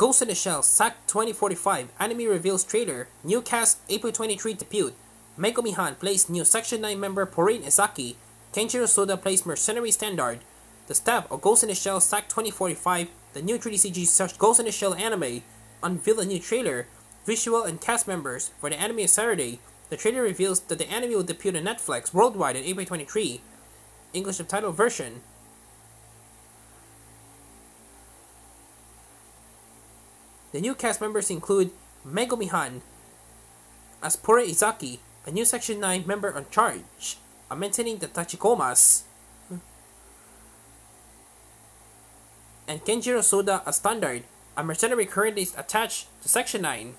Ghost in the Shell SAC 2045 Anime Reveals Trailer New Cast April 23 debut Megumi Han plays new Section 9 member Purin Ezaki Kenjiro Tsuda plays Mercenary Standard The staff of Ghost in the Shell SAC 2045 the new 3D CG Ghost in the Shell anime unveiled a new trailer visual and cast members for the anime Saturday the trailer reveals that the anime will debut on Netflix worldwide on April 23 English subtitle version The new cast members include Megumi Han as Purin Ezaki, a new Section 9 member on charge of maintaining the Tachikomas, and Kenjiro Tsuda as Standard, a mercenary currently attached to Section 9.